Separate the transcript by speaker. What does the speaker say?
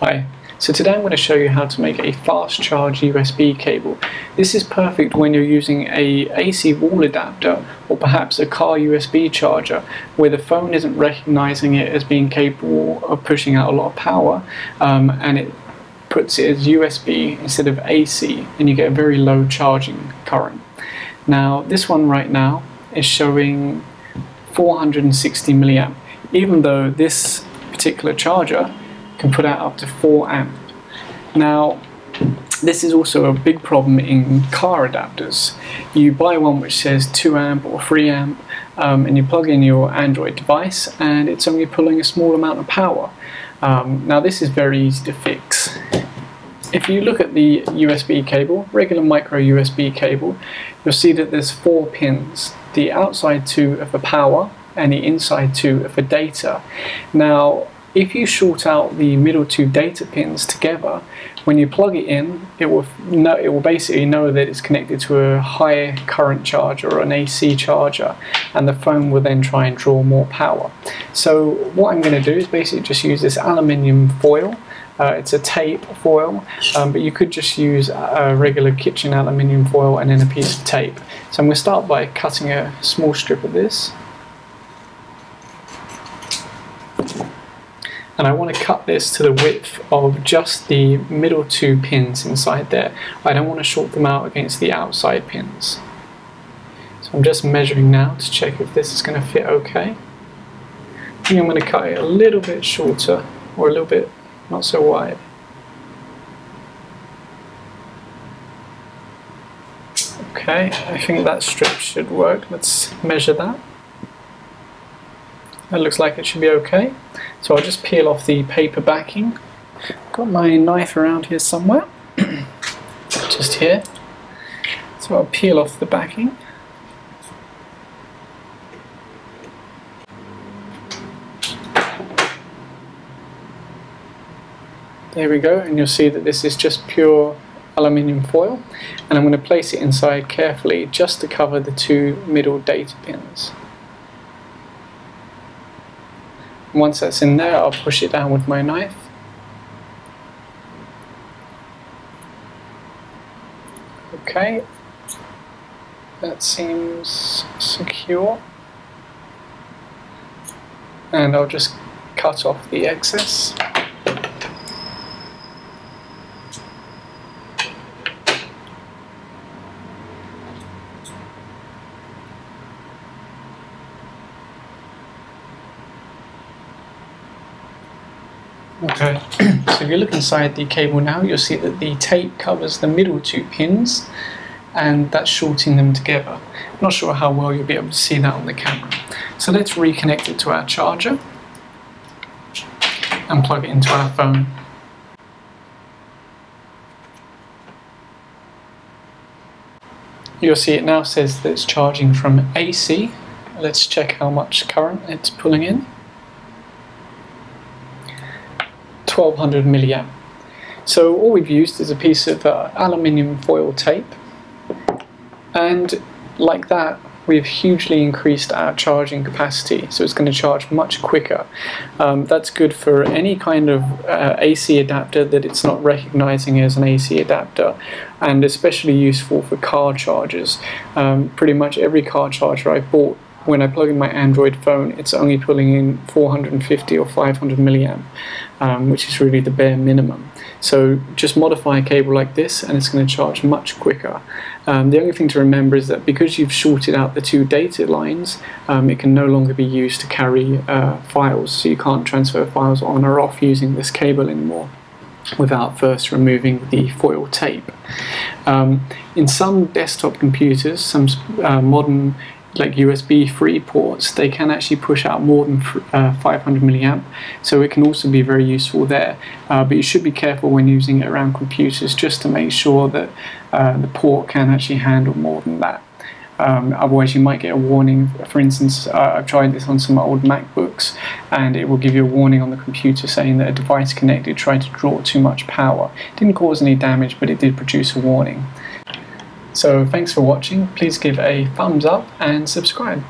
Speaker 1: Hi, so today I'm going to show you how to make a fast charge USB cable. This is perfect when you're using a AC wall adapter or perhaps a car USB charger where the phone isn't recognizing it as being capable of pushing out a lot of power um, and it puts it as USB instead of AC and you get a very low charging current. Now this one right now is showing 460 milliamp even though this particular charger can put out up to 4 amp. Now, this is also a big problem in car adapters. You buy one which says 2 amp or 3 amp um, and you plug in your Android device and it's only pulling a small amount of power. Um, now this is very easy to fix. If you look at the USB cable, regular micro USB cable, you'll see that there's four pins. The outside two are for power and the inside two are for data. Now if you short out the middle two data pins together, when you plug it in, it will know, it will basically know that it's connected to a high current charger or an AC charger, and the phone will then try and draw more power. So what I'm going to do is basically just use this aluminium foil. Uh, it's a tape foil, um, but you could just use a regular kitchen aluminium foil and then a piece of tape. So I'm going to start by cutting a small strip of this and I want to cut this to the width of just the middle two pins inside there. I don't want to short them out against the outside pins. So I'm just measuring now to check if this is going to fit okay. I think I'm going to cut it a little bit shorter or a little bit not so wide. Okay, I think that strip should work. Let's measure that. That looks like it should be okay. So I'll just peel off the paper backing. Got my knife around here somewhere. just here. So I'll peel off the backing. There we go, and you'll see that this is just pure aluminium foil. And I'm going to place it inside carefully just to cover the two middle data pins. Once that's in there, I'll push it down with my knife. Okay, that seems secure. And I'll just cut off the excess. Okay, so if you look inside the cable now, you'll see that the tape covers the middle two pins and that's shorting them together. Not sure how well you'll be able to see that on the camera. So let's reconnect it to our charger and plug it into our phone. You'll see it now says that it's charging from AC. Let's check how much current it's pulling in. 1200 milliamp. So all we've used is a piece of uh, aluminium foil tape and like that we've hugely increased our charging capacity so it's going to charge much quicker. Um, that's good for any kind of uh, AC adapter that it's not recognizing as an AC adapter and especially useful for car chargers. Um, pretty much every car charger I've bought when I plug in my Android phone, it's only pulling in 450 or 500 milliamp, um, which is really the bare minimum. So just modify a cable like this and it's going to charge much quicker. Um, the only thing to remember is that because you've shorted out the two data lines, um, it can no longer be used to carry uh, files, so you can't transfer files on or off using this cable anymore without first removing the foil tape. Um, in some desktop computers, some uh, modern like USB 3 ports, they can actually push out more than uh, 500 milliamp, so it can also be very useful there. Uh, but you should be careful when using it around computers just to make sure that uh, the port can actually handle more than that. Um, otherwise, you might get a warning. For instance, uh, I've tried this on some old MacBooks, and it will give you a warning on the computer saying that a device connected tried to draw too much power. It didn't cause any damage, but it did produce a warning. So thanks for watching, please give a thumbs up and subscribe.